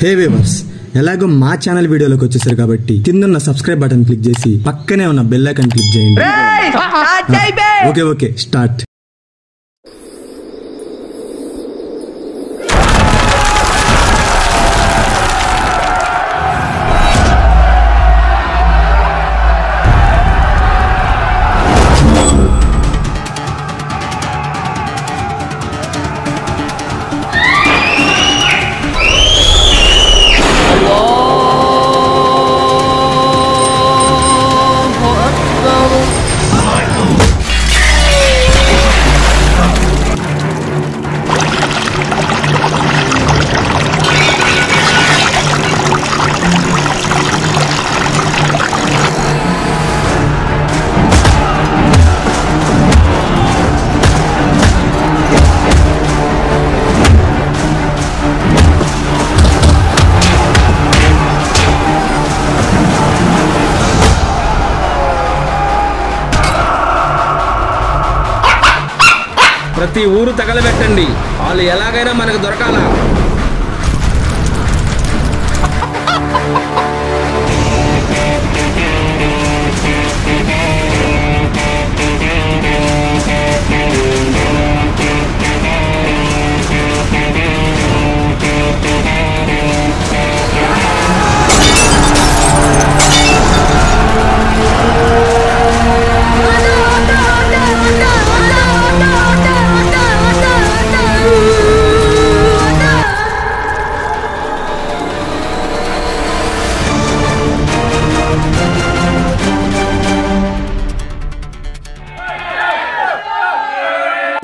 హే weavers ఎలాగో మా channel వీడియోలోకి వచ్చేసారు కాబట్టి కింద సబ్స్క్రైబ్ బటన్ క్లిక్ చేసి పక్కనే ఉన్న బెల్ ఐకాన్ క్లిక్ చేయండి. Okay okay start. ప్రతి ఊరు తగలబెట్టండి. వాళ్ళు ఎలాగైనా మనకు దొరకాలా?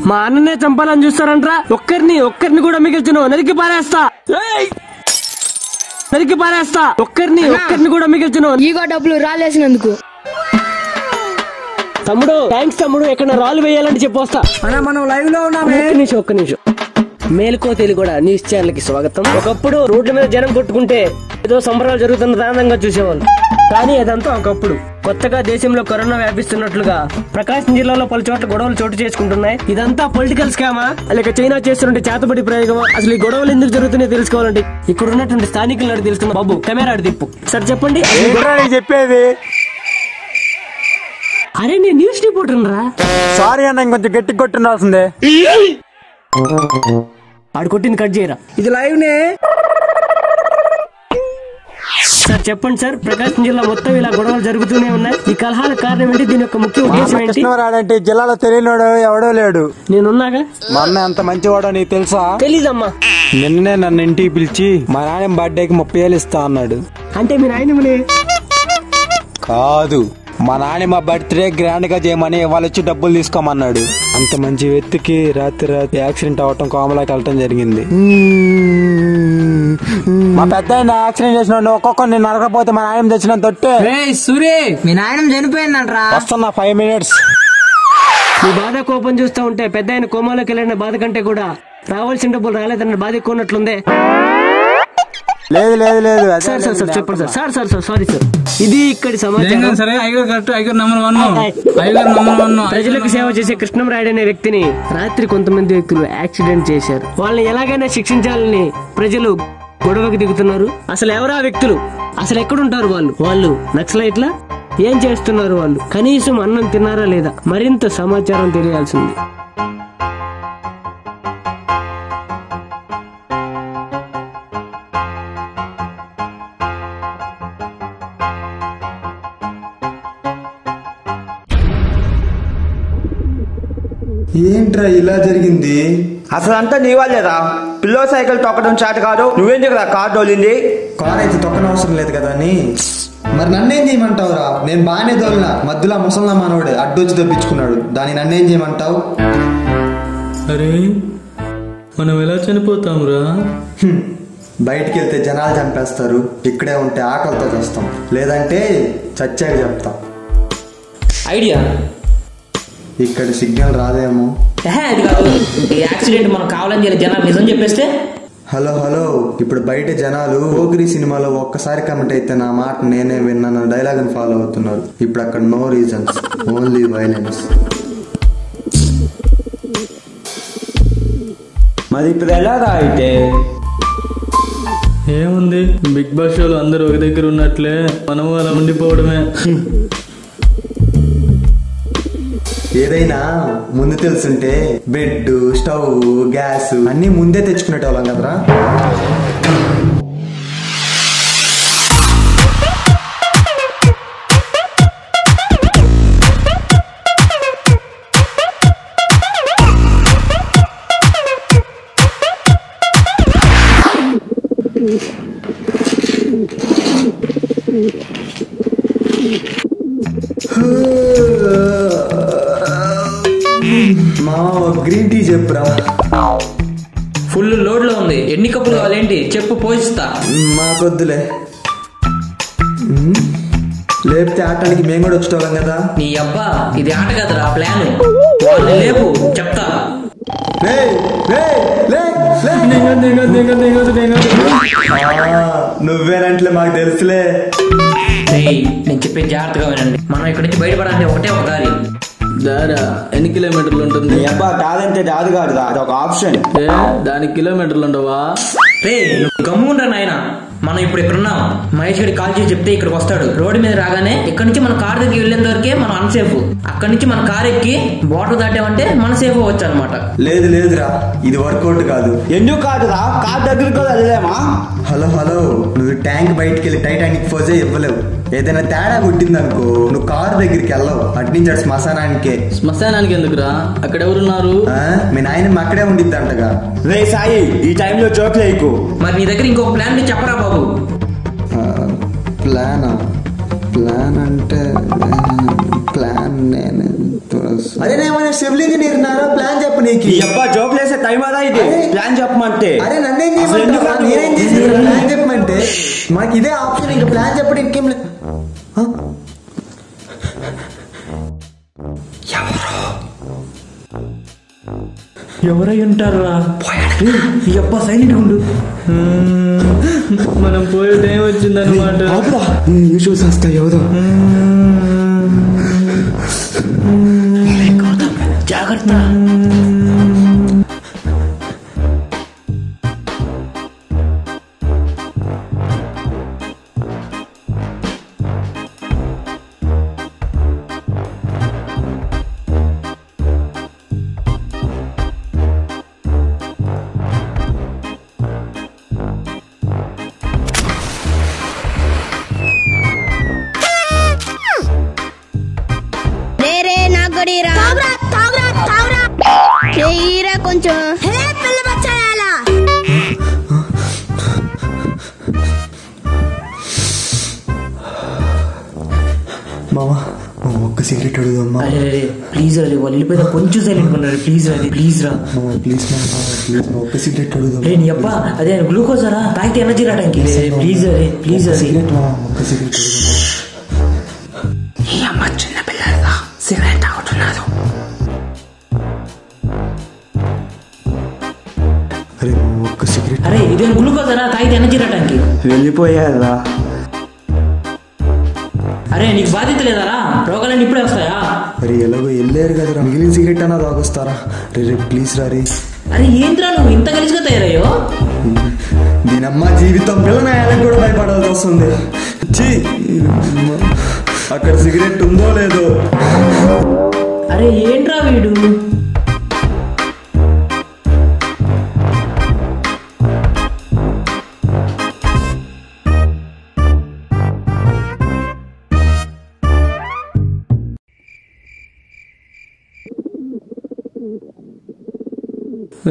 మా అన్ననే చంపాలని చూస్తారంట్రా. ఒక్కరిని ఒక్కరిని కూడా మిగిల్చును. నరికి పారేస్తా. ఏయ్! నరికి పారేస్తా. ఒక్కరిని ఒక్కరిని కూడా మిగిల్చును. ఈగో డబ్బులు రాలేసినందుకు. తమ్ముడు థ్యాంక్స్ తమ్ముడు. ఎక్కడ రాళ్ళు వేయాలని చెప్పొస్తా మనం లైవ్లో ఉన్నామే. ఒక్క నిమిషం ఒక్క నిమిషం. మేలుకో కూడా న్యూస్ ఛానల్కి స్వాగతం. ఒకప్పుడు రోడ్ల మీద జనం కొట్టుకుంటే ఏదో సంబరాలు జరుగుతున్న ఆనందంగా చూసేవాళ్ళు. కానీ అదంతా ఒకప్పుడు. కొత్తగా దేశంలో కరోనా వ్యాపిస్తున్నట్లుగా ప్రకాశం జిల్లాలో పలు చోట్ల గొడవలు చోటు చేసుకుంటున్నాయి. ఇదంతా పొలిటికల్ స్కామా? లేక చైనా చేస్తున్న చేతబడి ప్రయోగమా? అసలు ఈ గొడవలు ఎందుకు జరుగుతున్నాయో తెలుసుకోవాలంటే ఇక్కడ ఉన్నటువంటి స్థానికులను అడిగి తెలుసుకున్న బాబు కెమెరా అడి తిప్పు. సార్ చెప్పండి. చెప్పేది? అరే నేను న్యూస్ రిపోర్టర్ రా సారీ అన్న ఇంకొంచెం గట్టి కొట్టుండాల్సిందే ఆడు కొట్టింది కట్ చేయరా. ఇది లైవ్ నే సార్ చెప్పండి సార్ ప్రకాశం జిల్లా మొత్తం ఇలా గొడవలు జరుగుతూనే ఉన్నాయి. ఈ కలహాల కారణం ఏంటి? దీని యొక్క ముఖ్య ఉద్దేశం ఏంటి? జిల్లాలో తెలియనివాడు ఎవడో లేడు. నేనున్నాగా? మా అన్న ఎంత మంచివాడో నీకు తెలుసా? తెలీదమ్మా. నిన్ననే నన్ను ఇంటికి పిలిచి మా నాయన బర్త్డేకి ముప్పై వేలు ఇస్తా అన్నాడు. అంటే మీ నాయనమ్మని కాదు. మా నాన్న మా బర్త్డే గ్రాండ్గా చేయమని వాళ్ళు వచ్చి డబ్బులు తీసుకోమన్నాడు. అంత మంచి వ్యక్తికి రాత్రి రాత్రి యాక్సిడెంట్ అవటం కోమలాకి వెళ్ళటం జరిగింది. మా పెద్ద యాక్సిడెంట్ చేసిన ఒక్కొక్కరిని నరకపోతే మా నాయన తెచ్చిన తొట్టే. సూరే మీ నాయనం చనిపోయిందంట్రా. వస్తున్నా ఫైవ్ మినిట్స్. మీ బాధ కోపం చూస్తూ ఉంటే పెద్ద ఆయన కోమాలోకి వెళ్ళిన బాధ కంటే కూడా రావాల్సిన డబ్బులు రాలేదన్న బాధ ఎక్కువ ఉన్నట్లుందే. లేదు లేదు లేదు సార్ సార్ సార్ చెప్పండి sir. Sir sir sir sorry sir. ఇది ఇక్కడి సమాచారం. సరే ఐగర్ కరెక్ట్ ఐగర్ నంబర్ వన్. ఐగర్ నంబర్ వన్. ప్రజలకు సేవ చేసే కృష్ణంరాయుడు అనే వ్యక్తిని రాత్రి కొంతమంది వ్యక్తులు యాక్సిడెంట్ చేశారు. వాళ్ళని ఎలాగైనా శిక్షించాలని ప్రజలు గొడవకి దిగుతున్నారు. అసలు ఎవరా వ్యక్తులు? అసలు ఎక్కడుంటారు వాళ్ళు? వాళ్ళు నక్సలైట్లా? ఏం చేస్తున్నారు వాళ్ళు? కనీసం అన్నం తిన్నారా లేదా? మరింత సమాచారం తెలియాల్సింది. ఏంట్రా ఇలా జరిగింది? అసలు అంతా నీ వాళ్ళేరా పిల్లో సైకిల్ తొక్కడం చాటు కాదు. నువ్వేందుకు రా కార్ డోలింది కార్ అయితే తొక్కనవసరం లేదు కదా అని. మరి నన్నేం చేయమంటావురా? నేను బాగానే దోలినా మధ్యలో ముసల్లా మానవుడు అడ్డొచ్చి దొప్పించుకున్నాడు దాన్ని నన్నేం చేయమంటావు? అరే మనం ఎలా చనిపోతాంరా. బయటికి వెళ్తే జనాలు చంపేస్తారు. ఇక్కడే ఉంటే ఆకలితో చేస్తాం. లేదంటే చచ్చాక చెప్తాం. ఐడియా? ఇక్కడ సిగ్నల్ రాదేమో. ఎహే, అది కాదు. ఈ యాక్సిడెంట్ మనం కావాలని చెప్పి జనాలు నిజం చెప్పేస్తే? Hello hello. ఇప్పుడు బయట జనాలు పోగిరి సినిమాలో ఒక్కసారి కమెంట్ అయితే నా మాట నేనే విన్నాను డైలాగ్ ఫాలో అవుతున్నారు. ఇప్పుడు అక్కడ నో రీజన్స్ ఓన్లీ వైలెన్స్ మరి ఇప్పుడు ఎలాగా అయితే ఏముంది? బిగ్ బాస్ షోలో అందరూ ఒక దగ్గర ఉన్నట్లే. మనము అలా ఉండిపోవడమే. ఏదైనా ముందు తెలుసుంటే బెడ్ స్టవ్ గ్యాస్ అన్ని ముందే తెచ్చుకునేటోళ్ళం కదరా. మా చెప్పురా? ఫుల్ లోడ్లో ఉంది. ఎన్ని కప్పులు కావాలేంటి? చెప్పు పోయిస్తా మాకొద్దులే. ఉమ్, లేపితే ఆటానికి మేము కూడా వచ్చేటోళ్ళం కదా? నీ అబ్బా ఇది ఆట కదరా ప్లాన్. వాళ్ళు లేపు చెప్తా. నువ్వేనంట్లే మాకు తెలుసులే. నేను చెప్పేది జాగ్రత్తగా వినండి. మనం ఇక్కడి నుంచి బయటపడాలంటే ఒకటే ఒక దారి. దారా ఎన్ని కిలోమీటర్లు ఉంటుంది? అబ్బా కాదంటే రాదు కాదు అది ఒక ఆప్షన్. ఏ దానికి కిలోమీటర్లు ఉండవా? రే గమ్ముండ్రా నాయన. మనం ఇప్పుడు ఇక్కడ ఉన్నాం మహేష్ గడి కాల్ చేసి చెప్తే ఇక్కడికి వస్తాడు. రోడ్డు మీద రాగానే ఇక్కడ నుంచి మన కార్ దగ్గరికి వెళ్ళేంత వరకే మనం అన్సేఫ్ అక్కడి నుంచి మన కార్ ఎక్కి బార్డర్ దాటామంటే మన సేఫ్ అవ్వచ్చు అనమాట లేదు లేదురా. ఇది వర్కౌట్ కాదు. ఎందుకు కాదురా? కార్ దగ్గరికి వెళ్ళలేమా? Hello hello. నువ్వు ట్యాంక్ బయటికి వెళ్ళి టైటానిక్ ఫోజే ఇవ్వలేవు. ఏదైనా తేడా కొట్టిందనుకో నువ్వు కారు దగ్గరికి వెళ్ళవు. అటు నుంచి అటు శ్మశానానికే. శ్మశానానికి ఎందుకురా? అక్కడ ఎవరున్నారు? ఆ, మీ నాయనమ్మ అక్కడే ఉండిద్ది అంటగా రే సాయి ఈ టైంలో జోక్ లేకు. మరి నీ దగ్గర ఇంకొక ప్లాన్ చెప్పరా బాబు? ప్లాన్ ప్లాన్ అంటే ప్లాన్ నేను అరే నేమైనా సివిల్ ఇంజనీర్ నారా? ప్లాన్ చెప్పు నీకు. అబ్బా జోక్ లేసే టైం అదా ఇది. ప్లాన్ చెప్పమంటే. అరే నన్నేం? రాదు? నేనేం చేసి ప్లాన్ చెప్పమంటే. మాకు ఇదే ఆప్షన్ ఇంకా ప్లాన్ చెప్పడం ఇంకేం లేదు. ఎవరై ఉంటారా అబ్బా సైలెంట్ ఉండు. మనం పోయే టైం వచ్చిందనమాట వస్తా ఎవరో జాగ్రత్త. వెళ్ళిపోయిన కొంచెం సైలెంట్ ఉన్నారు ప్లీజ్ రా ప్లీజ్ రా. ప్లీజ్ ఒక్క సిగరెట్ అడుగుదాం. రే నీ అబ్బా అదే గ్లూకోజ్ రా. తాగితే ఎనర్జీ రావడానికి ప్లీజ్ రే ప్లీజ్ సిగరెట్ ఒక్క సిగరెట్ ఈ అమ్మ చిన్న పిల్లలుగా సిగరెట్ తాగుతున్నారు అరే ఒక్క సిగరెట్ అరే ఇదే గ్లూకోజ్ రా? తాగితే ఎనర్జీ రావడానికి వెళ్ళిపోయారా అరే నీకు బాధ్యత లేదారా రోగాలన్నీ ఇప్పుడే వస్తాయా? అరే ఎలాగో వెళ్ళారు కదరా. మిగిలిన సిగరెట్ అన్నా తాగొస్తారా? రే రే ప్లీజ్ రా రే. అరే ఏంట్రా నువ్వు ఇంత గలిసిగా తయారయ్యో దీనమ్మ జీవితం పిల్లనాయాలకు కూడా భయపడాల్సి వస్తుంది! అక్కడ సిగరెట్ ఉందో లేదో. అరే ఏంట్రా వీడు?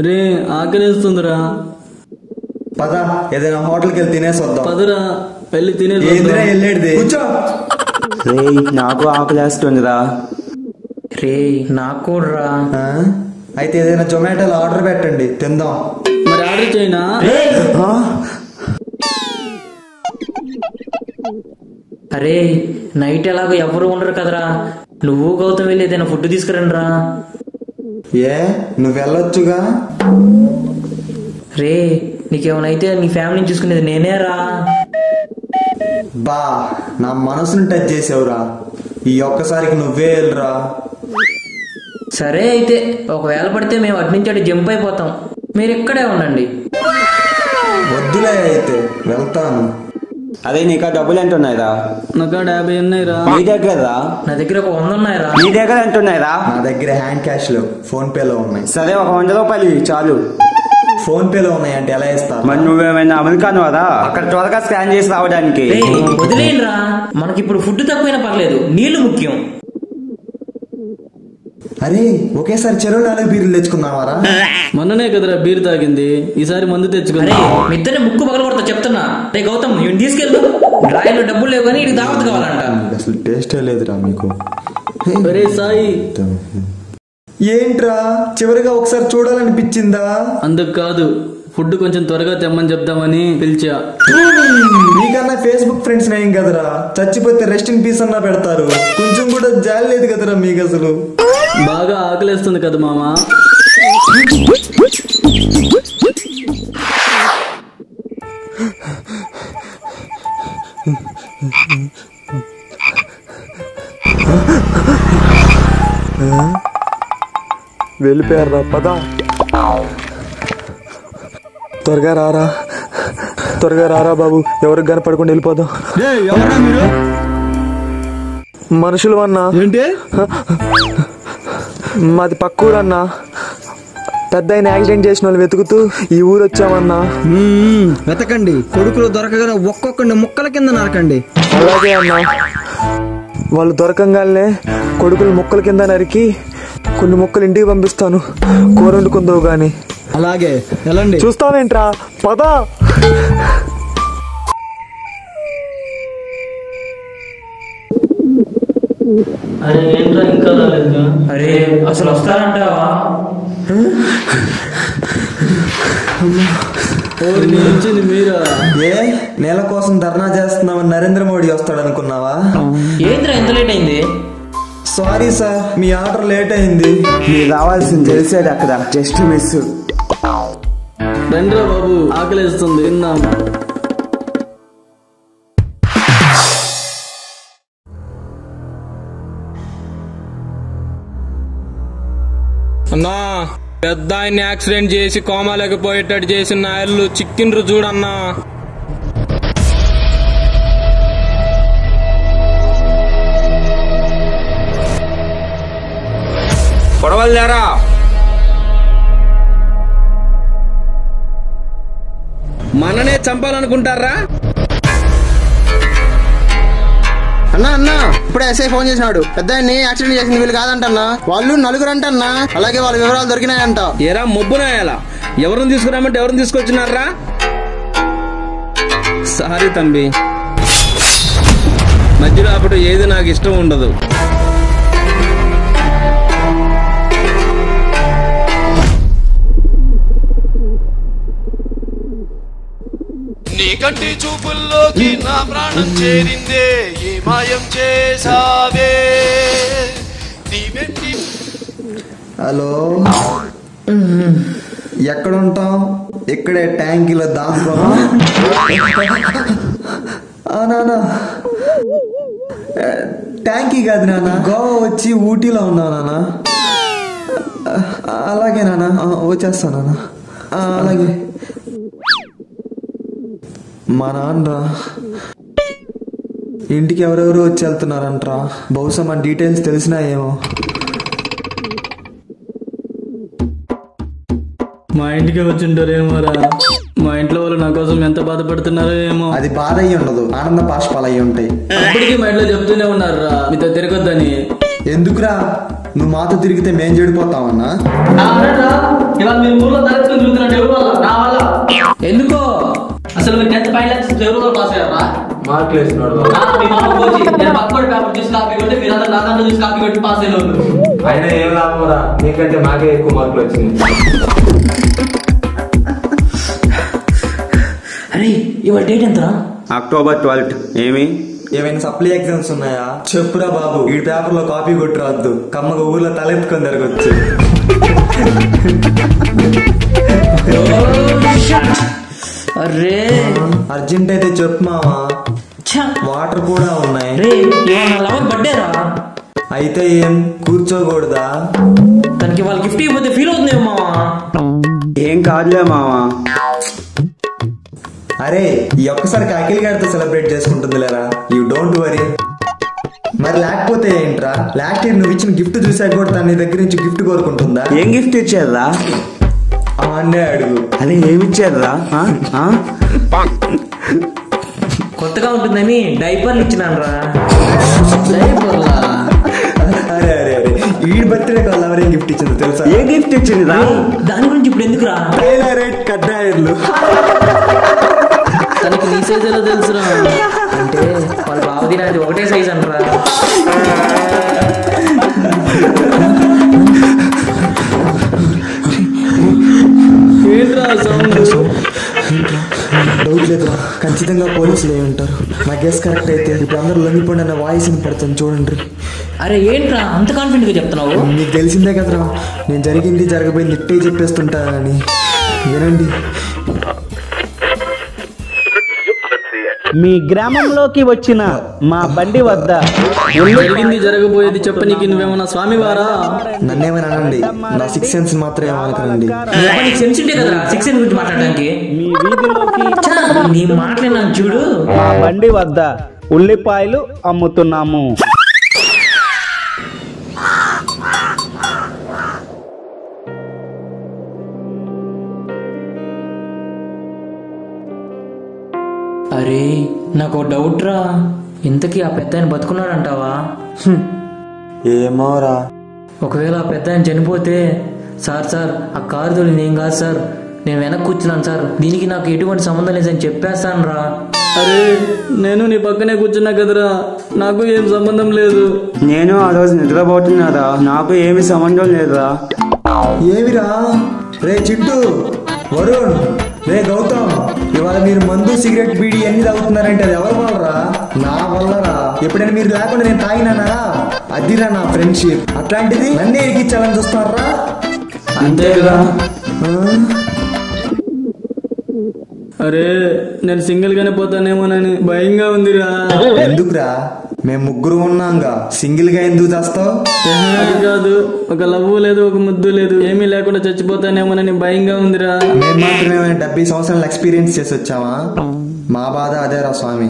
రే ఆకలిస్తుందిరా. పద ఏదైనా హోటల్కి వెళ్ళి తినేసి వద్దాం. పదరా వెళ్ళి తినేది ఏందిరా వెళ్ళేది కూర్చో. రే నాకు ఆకలేస్తుందిరా. రే నాకు కూడా రా. ఆ? అయితే ఏదైనా జొమాటోలో ఆర్డర్ పెట్టండి తిందాం. మరి ఆర్డర్ చేయనా? అరే నైట్ ఎలాగో ఎవరు ఉండరు కదరా. నువ్వు గౌతమ్ వెళ్ళి ఏదైనా ఫుడ్ తీసుకురండి రా ఏ? నువ్వు వెళ్ళొచ్చుగా రే నీకేమైనా నీ ఫ్యామిలీని చూసుకునేది నేనే రా బా నా మనసును టచ్ చేసావురా. ఈ ఒక్కసారికి నువ్వే వెళ్ళరా. సరే అయితే ఒకవేళ పడితే మేము అటు నుంచి అటు జంప్ అయిపోతాం. మీరు ఇక్కడే ఉండండి. వద్దులే అయితే వెళ్తాను. అదే నీకు డబ్బులు ఎంత ఉన్నాయిరా? నాకు యాభై ఉన్నాయిరా. నీ దగ్గర నా దగ్గర ఒక వంద ఉన్నాయిరా. నీ దగ్గర ఎంత ఉన్నాయిరా? నా దగ్గర హ్యాండ్ క్యాష్లో ఫోన్ పేలో ఉన్నాయి. సరే ఒక వంద రూపాయలు చాలు. ఫోన్ పేలో ఉన్నాయి అంటే ఎలా ఇస్తారు? మరి నువ్వేమైనా అమెరికాను కదా అక్కడ త్వరగా స్కాన్ చేసి రావడానికి. రేయ్, వదిలేయండిరా. మనకి ఇప్పుడు ఫుడ్ తక్కువైనా పర్లేదు. నీళ్ళు ముఖ్యం. అరే ఒకేసారి చెరువు నాలుగు బీర్లు తెచ్చుకుందామారా మొన్ననే కదరా బీర్ తాగింది. ఈసారి మందు అరే తెచ్చుకుందా మీ ఇద్దరిని ముక్కు పగల కొడతా చెప్తున్నా. రే గౌతమ్ ఇవన్నీ తీసుకెళ్ళు. డ్రాయర్లో డబ్బులు లేవు కానీ ఇటు దావత్ కావాలంట. అసలు టేస్టే లేదురా మీకు. ఒరే సాయి. ఏంట్రా? చివరిగా ఒకసారి చూడాలనిపించిందా? అందుకు కాదు. ఫుడ్ కొంచెం త్వరగా తెమ్మని చెప్దామని పిలిచా. మీకన్నా ఫేస్బుక్ ఫ్రెండ్స్ నయం కదరా? చచ్చిపోతే రెస్ట్ ఇన్ పీస్ అన్నా పెడతారు. కొంచెం కూడా జాలి లేదు కదరా మీకు అసలు. బాగా ఆకలేస్తుంది కదా మామా. వెళ్ళిపోయారా పద. త్వరగా రారా. త్వరగా రారా బాబు ఎవరికి కనపడకుండా వెళ్ళిపోదాం. ఎవరా మీరు? మనుషులు అన్నా. ఏంటి? మాది పక్క ఊరు అన్నా పెద్ద ఆయన యాక్సిడెంట్ చేసిన వాళ్ళు వెతుకుతూ ఈ ఊరు వచ్చామన్నా. వెతకండి. కొడుకులు దొరకగానే ఒక్కొక్కడిని ముక్కల కింద నరకండి. అలాగే అన్నా. వాళ్ళు దొరకంగానే కొడుకులు ముక్కల కింద నరికి కొన్ని ముక్కలు ఇంటికి పంపిస్తాను. కూర వండుకుందావు గాని. అలాగే వెళ్ళండి. చూస్తావేంట్రా? పదా. అరే ఏంట్రా ఇంకా రాలేదు అరే అసలు వస్తారంటావా వచ్చింది మీరా? ఏ నేల కోసం ధర్నా చేస్తున్నామని నరేంద్ర మోడీ వస్తాడు అనుకున్నావా? ఏంద్రా ఎంత లేట్ అయింది? సారీ సార్ మీ ఆర్డర్ లేట్ అయింది. మీరు రావాల్సింది తెలిసాడు అక్కడ. Just miss. రండిరా బాబు ఆకలేస్తుంది తిందాం అన్నా పెద్ద ఆయన్ని యాక్సిడెంట్ చేసి కోమాలోకి పోయేటట్టు చేసిన నాయలు చిక్కిండ్రు చూడన్నా. పొడవలేరా మననే చంపాలనుకుంటారా? అన్నా అన్నా ఇప్పుడే ఎస్ఐ ఫోన్ చేసినాడు. పెద్ద యాక్సిడెంట్ చేసింది వీళ్ళు కాదంటన్నా. వాళ్ళు నలుగురు అంటన్నా అలాగే వాళ్ళ వివరాలు దొరికినాయంట. ఏరా మొబ్బునాయాలా? ఎవరిని తీసుకురామంటే ఎవరిని తీసుకొచ్చినారా? సారీ తంబి మధ్యలో అప్పుడు ఏది నాకు ఇష్టం ఉండదు. కంటి చూపుల్లోకి నా ప్రాణం చేరిందే ఏ మాయం చేసావే నీ హలో? ఎక్కడ ఉంటాం ఇక్కడే ట్యాంకీలో దాచుకోవా నాన్న ట్యాంకీ కాదు నాన్న గోవా వచ్చి ఊటీలో ఉన్నావు నాన్న అలాగే నాన్న వచ్చేస్తా నాన్న అలాగే. మా నాన్నరా ఇంటికి ఎవరెవరు వచ్చి వెళ్తున్నారంట్రా. బహుశా మన డీటెయిల్స్ తెలిసినా ఏమో మా ఇంటికి వచ్చింటారేమోరా? మా ఇంట్లో వాళ్ళు నా కోసం ఎంత బాధపడుతున్నారో ఏమో. అది బాధ అయ్యి ఉండదు. ఆనంద పాష్పాలు అయ్యి ఉంటాయి అప్పటికి మా ఇంట్లో చెప్తూనే ఉన్నారురా. మీతో తిరగొద్దని. ఎందుకురా? నువ్వు మాతో తిరిగితే మేం చెడిపోతామన్నా? ఇవాళ మీరు ఊర్లో తరచుకుని తిరుగుతున్నట్టు ఎవరు? వల్ల? నా వల్ల. ఎందుకో? అసలు మీరు టెన్త్ లాక్స్ ఎవరు పాస్ అయ్యారా? మార్కులు వేసినాడు ఆ, మీ మామ కోచి నేను పక్కన పేపర్ చూసి కాపీ కొట్టి మీరు అందరూ నా దాంట్లో చూసి కాపీ కొట్టి పాస్ అయిన వాళ్ళు అయినా ఏం లాభంరా నీకంటే మాకే ఎక్కువ మార్కులు వచ్చింది అరే ఇవాళ డేట్ ఎంతరా? అక్టోబర్ ట్వెల్త్ ఏమి? ఏమైనా సప్లై ఎగ్జామ్స్ ఉన్నాయా? చెప్పురా బాబు. ఈ పేపర్లో కాపీ కొట్టి రావద్దు కమ్మగా ఊర్లో తలెత్తుకొని తిరగచ్చు. అరే అర్జెంట్ అయితే చెప్పు మావా! వాటర్ కూడా ఉన్నాయి. రే ఇవాళ నా లవర్ బర్త్డే రా. అయితే ఏం? కూర్చోకూడదా? తనకి వాళ్ళ గిఫ్ట్ ఇవ్వకపోతే ఫీల్ అవుతుందేమో మావా. ఏం కాదులే మావా. అరే ఈ ఒక్కసారి అఖిల్ గారితో సెలబ్రేట్ చేసుకుంటుంది లేరా యూ డోంట్ వరీ మరి లేకపోతే ఏంట్రా? లాస్ట్ ఇయర్ నువ్వు ఇచ్చిన గిఫ్ట్ చూసాక కూడా తన నీ దగ్గర నుంచి గిఫ్ట్ కోరుకుంటుందా? ఏం గిఫ్ట్ ఇచ్చారా అన్నే అడుగు. అదే ఏమి ఇచ్చారా కొత్తగా ఉంటుందని డైపర్లు ఇచ్చినాను రా అరే అరే అరే ఈ బర్త్డే కల్లా ఎవరేం గిఫ్ట్ ఇచ్చిందో తెలుసా? ఏ గిఫ్ట్ ఇచ్చింది రా దాని గురించి ఇప్పుడు ఎందుకు రా టైలరేట్ కడ్డాయర్లు తనకి నీ సైజ్ ఎలా తెలుసురా? అంటే వాళ్ళ బావది నాది ఒకటే సైజ్ అంటారా డౌట్ ఖచ్చితంగా పోలీసులు అయి ఉంటారు. నా గెస్ కరెక్ట్ అయితే ఇప్పుడు అందరూ లొంగిపోండి అన్న వాయిస్ వినపడుతుంది. చూడండి. అరే ఏంట్రా? అంత కాన్ఫిడెంట్గా చెప్తున్నావు? మీకు తెలిసిందే కదరా నేను జరిగింది జరగబోయింది ఇట్టే చెప్పేస్తుంటానని వినండి. మీ గ్రామంలోకి వచ్చిన మా బండి వద్ద జరిగింది జరగబోయేది చెప్పనీకి నువ్వేమన్నా స్వామివారా? నన్నేమైనా అనండి. నా సిక్స్ సెన్స్ మాత్రం ఏమనుకునండి నీకు సెన్స్ ఉంటే కదరా సిక్స్ గురించి మాట్లాడడానికి? మీ వీధిలోకి నీ మాట్లాడినాను చూడు. మా బండి వద్ద ఉల్లిపాయలు అమ్ముతున్నాము. అరే నాకు డౌట్ రా. ఇంతకీ ఆ పెద్ద ఆయన బతుకున్నాడంటావా? ఏమోరా. ఒకవేళ ఆ పెద్ద ఆయన చనిపోతే సార్ సార్ ఆ కారు తోలి నేను కాదు సార్. నేను వెనక్కి కూర్చున్నాను సార్. దీనికి నాకు ఎటువంటి సంబంధం లేదని చెప్పేస్తాను రా. అరే నేను నీ పక్కనే కూర్చున్నా కదరా. నాకు ఏం సంబంధం లేదు. నేను ఆ రోజు నిద్రపోతున్నారా? నాకు ఏమి సంబంధం లేదురా. ఏమిరా? రే చిట్టు వరుణ్ రే గౌతమ్. ఇవాళ మీరు మందు సిగరెట్ బీడీ అన్ని తాగుతున్నారంటే అది ఎవరి వల్లరా నా వల్లరా. ఎప్పుడైనా మీరు లేకుండా నేను తాగినానా? అదిరా నా ఫ్రెండ్షిప్ అట్లాంటిది నన్నే ఎగిచ్చాలని చూస్తున్నారా? అంతేగా అరే నేను సింగిల్ గానే పోతానేమోనని భయంగా ఉందిరా. ఎందుకురా? మేము ముగ్గురు ఉన్నాంగా. సింగిల్గా ఎందుకు చేస్తావు? అది కాదు. ఒక లవ్వు లేదు ఒక ముద్దు లేదు. ఏమీ లేకుండా చచ్చిపోతానేమోనని భయంగా ఉందిరా. మేము మాత్రమే డెబ్బై సంవత్సరాలు ఎక్స్పీరియన్స్ చేసి వచ్చామా మా బాధ అదేరా స్వామి.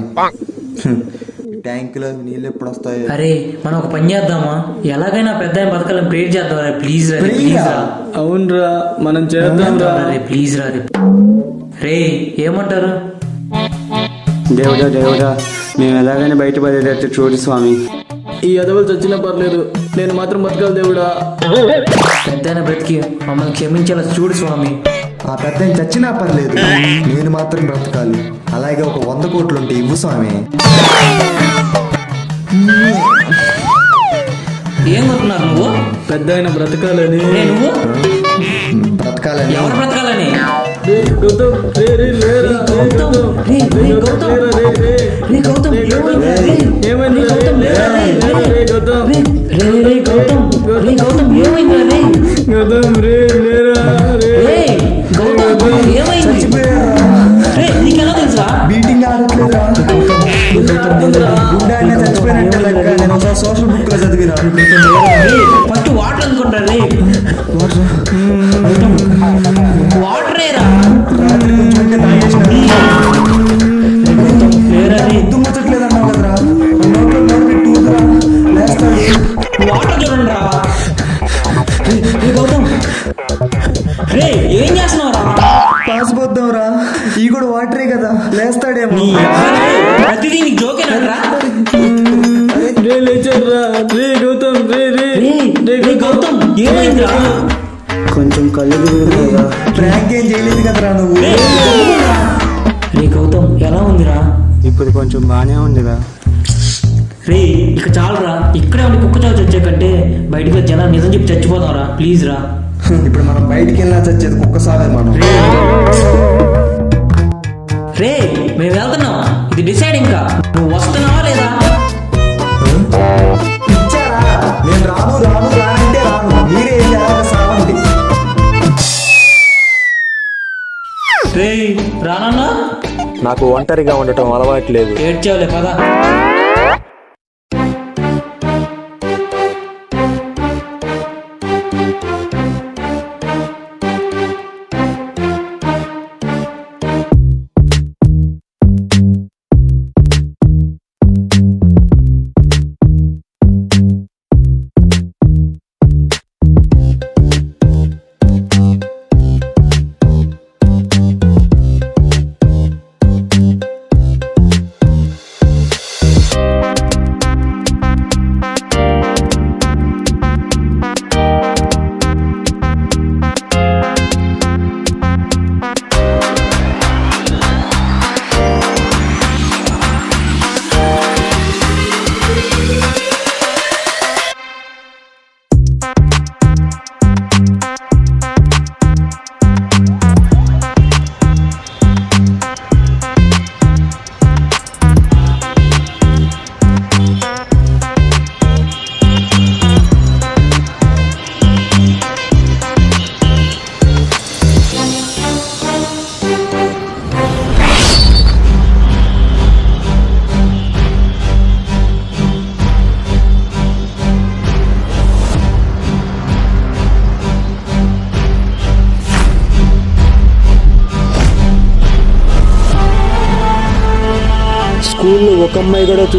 ట్యాంకులో నీళ్ళు ఎప్పుడు వస్తాయి? అరే మనం ఒక పని చేద్దామా? ఎలాగైనా పెద్ద ఆయన బతకాలని ప్రేర్ చేద్దాం రా. ప్లీజ్ రా ప్లీజ్ రా. అవునరా మనం చేద్దాం రా రే ప్లీజ్ రా రే. రే ఏమంటారు? దేవుడా దేవుడా మేము ఎలాగైనా బయటపడేటట్టు చూడు స్వామి. ఈ ఎదవలు చచ్చినా పర్లేదు. నేను మాత్రం బతకాలి దేవుడా. పెద్ద బ్రతికి మమ్మల్ని క్షమించేలా చూడు స్వామి. ఆ పెద్ద చచ్చినా పర్లేదు. నేను మాత్రం బ్రతకాలి. అలాగే ఒక వంద కోట్లు ఉంటే ఇవ్వు స్వామి. ఏం కొట్టున్నారు నువ్వు? పెద్ద ఆయన బ్రతకాలని నువ్వు? బ్రతకాలని. ఎవరు బ్రతకాలని ఏమైంది రే, గౌతమ్, లేరా, రే, రే. రే, గౌతమ్ రే, రే, రే, గౌతమ్ రే గౌతమ్ ఏమైందిరా రే గౌతమ్ రే లేరా రే రే గౌతమ్ ఏమైంది రే నీకెలా తెలుసా గుండె అనే లెక్క నేను సోషల్ బుక్లో చదివిన ఫస్ట్ వాటర్ అనుకుంటా ముద్దు ముచ్చట్లేదన్నావు కదరా నోట్లో నోరు పెట్టి ఊదురా లేస్తాడు వాటర్ చూడండి రా గౌతమ్ రే ఏం చేస్తున్నావు రా పాస్ పోద్దాంరా. ఈ కూడా వాటరే కదా లేస్తాడేమో. ప్రతిదీ నీకు జోకేనా రే లేచారా రే గౌతమ్ రే రే. రే రే గౌతమ్. ఏమైందిరా? కొంచెం కళ్ళు తిరుగుతుందా ప్రాంక్ ఏం చేయలేదు కదరా నువ్వు. రే గౌతమ్ ఎలా ఉందిరా? ఇప్పుడు కొంచెం బాగానే ఉందిరా. రే ఇక చాలరా. ఇక్కడే ఉండి కుక్క చావు చచ్చే కంటే బయటికి వచ్చి జనాలు నిజం చెప్పి చచ్చిపోదాం రా ప్లీజ్ రా ఇప్పుడు మనం బయటికి వెళ్ళినా చచ్చేది కుక్క సావే మనం. రే. మేము వెళ్తున్నాం. ఇది డిసైడ్ ఇంకా. నువ్వు వస్తున్నావా లేదా? ఇచ్చారా నేను రాను రాను రానంటే రాను. మీరే వెళ్ళారా సావండి. రే రానన్నా? నాకు ఒంటరిగా ఉండటం అలవాట్లేదు ఏడ్చావులే పదా.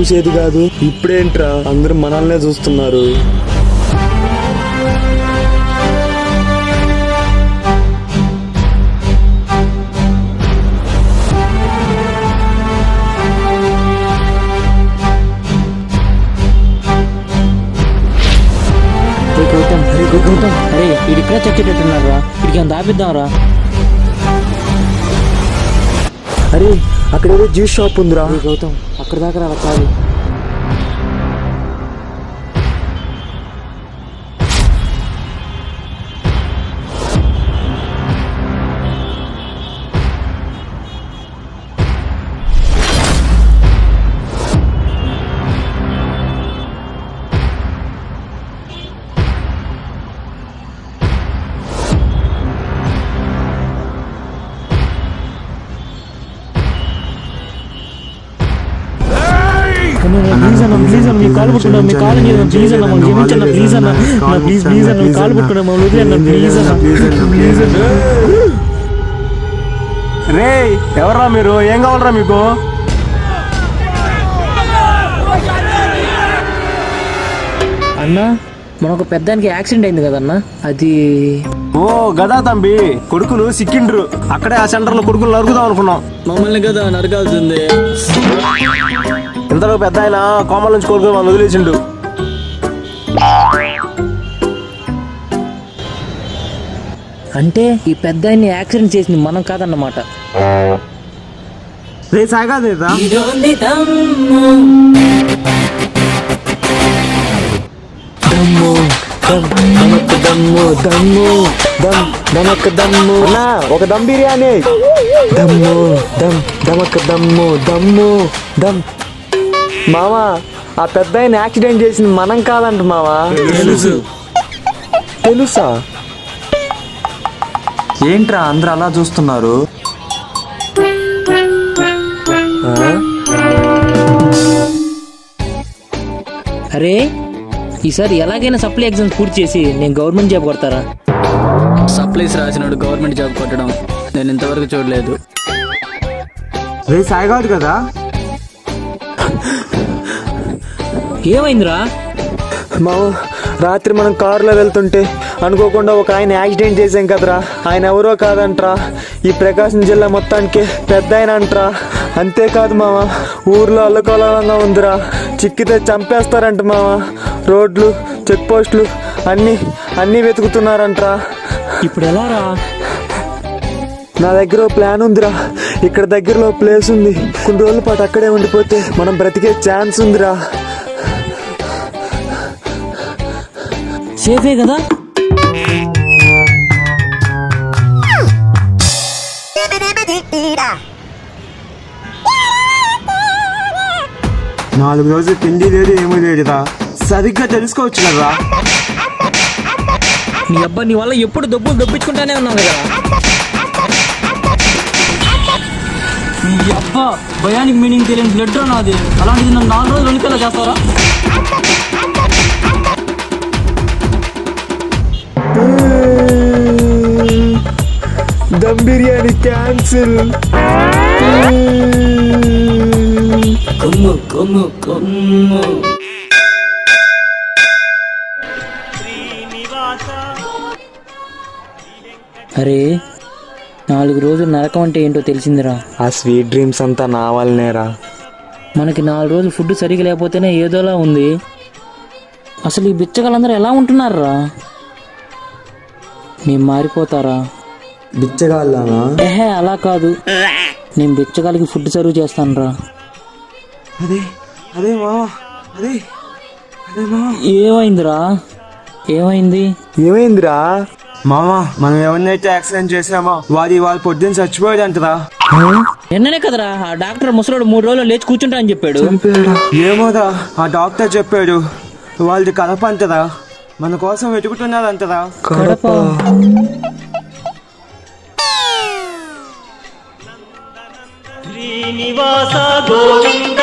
చూసేది కాదు. ఇప్పుడేంట్రా? అందరూ మనల్నే చూస్తున్నారు. గౌతమ్ అరే గౌతమ్ అరే ఇది ఇక్కడ చచ్చేటట్టున్నారు రా ఇడికి ఏమైనా దాపిద్దాం రా అరే అక్కడ జ్యూస్ షాప్ ఉందిరా. గౌతమ్ అక్కడ దాకా రా చాలు ప్లీజ్ అన్న మాకు క్షమించన్న ప్లీజ్ అన్న నా ప్లీజ్ ప్లీజ్ అన్న కాలు పట్టుకున్నా మమ్మల్ని వదిలే అన్న ప్లీజ్ అన్న ప్లీజ్ అన్న రే ఎవరా మీరు? ఏం కావాలరా మీకు? అన్న మనకు పెద్దానికి యాక్సిడెంట్ అయింది కదన్న. అది ఓ గదా తంబి. కొడుకులు సిక్కిండ్రు. అక్కడే ఆ సెంటర్లో కొడుకులు నరుకుదాం అనుకున్నాం. మమ్మల్ని కదా నరకాల్సిందే. ఇంతలో పెద్ద ఆయన కోమల నుంచి కొడుకులు మనం వదిలేసిండు. అంటే ఈ పెద్ద యాక్సిడెంట్ చేసింది మనం కాదన్నమాట. రే దమ్ము. దమ్ దమ్ము దమ్ము దమ్ దమక్ దమ్ము. అన్నా ఒక దమ్ బిర్యానీ. దమ్ము దమ్ దమక్ దమ్ము దమ్ము దమ్. మామా ఆ పెద్ద యాక్సిడెంట్ చేసింది మనం కాదంట మావా. తెలుసు. తెలుసా? ఏంట్రా అందరూ అలా చూస్తున్నారు? అరే ఈసారి ఎలాగైనా సప్లై ఎగ్జామ్స్ పూర్తి చేసి నేను గవర్నమెంట్ జాబ్ కొడతారా? సప్లైస్ రాసినాడు గవర్నమెంట్ జాబ్ కొట్టడం నేను ఇంతవరకు చూడలేదు. రే సాయిగాడు కదా? ఏమైందిరా? మామ రాత్రి మనం కారులో వెళ్తుంటే అనుకోకుండా ఒక ఆయన యాక్సిడెంట్ చేసాం కదరా. ఆయన ఎవరో కాదంట్రా. ఈ ప్రకాశం జిల్లా మొత్తానికి పెద్ద ఆయన అంట్రా. అంతేకాదు మామ ఊర్లో అల్లకల్లోలంగా ఉందిరా. చిక్కితే చంపేస్తారంట మామ రోడ్లు చెక్ పోస్టులు అన్నీ అన్నీ వెతుకుతున్నారంట్రా. ఇప్పుడు ఎలా రా నా దగ్గర ప్లాన్ ఉందిరా. ఇక్కడ దగ్గరలో ప్లేస్ ఉంది. కొన్ని రోజుల పాటు అక్కడే ఉండిపోతే మనం బ్రతికే ఛాన్స్ ఉందిరా. సేఫే కదా? నాలుగు రోజులు తిండి లేదు ఏమీ లేదురా సరిగ్గా తెలుసుకోవచ్చు కదా? నీ అబ్బా నీ వల్ల ఎప్పుడు డబ్బులు దొప్పించుకుంటానే ఉన్నావు కదా? ఈ అబ్బా భయానికి మీనింగ్ తెలియని బ్లడ్ నాది. అలాంటిది నన్ను నాలుగు రోజులు వెనుకలా చేస్తారా బిర్యానీ క్యాన్సిల్. కొమ్ము కొమ్ము కొమ్ము. అరే నాలుగు రోజులు నరకం అంటే ఏంటో తెలిసిందిరా. ఆ స్వీట్ డ్రీమ్స్ అంతా నా వల్లనేరా. మనకి నాలుగు రోజులు ఫుడ్ సరిగా లేకపోతేనే ఏదోలా ఉంది. అసలు ఈ బిచ్చగాళ్ళందరూ ఎలా ఉంటున్నారా మేము మారిపోతారా? బిచ్చగాళ్ళనా? ఏహే అలా కాదు. నేను బిచ్చగాళ్ళకి ఫుడ్ సర్వ్ చేస్తాను రా అదే అదే మావా అదే అదే మావా. ఏమైందిరా? ఏమైంది? ఏమైందిరా? మామా మనం ఎవరినైతే యాక్సిడెంట్ చేసామో వాడి వాళ్ళ పొద్దున్న చచ్చిపోయాడు అంటరా నిన్ననే కదరా ఆ డాక్టర్ ముసలోడు మూడు రోజులు లేచి కూర్చుంటా అని చెప్పాడు. ఏమోరా ఆ డాక్టర్ చెప్పాడు. వాళ్ళది కడప అంటరా. మన కోసం వెతుకుతున్నారంటరా కడప. శ్రీనివాస గోవింద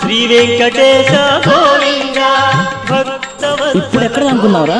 శ్రీ వెంకటేశ గోవింద భక్తవ ఇప్పుడు ఎక్కడ అనుకున్నావురా?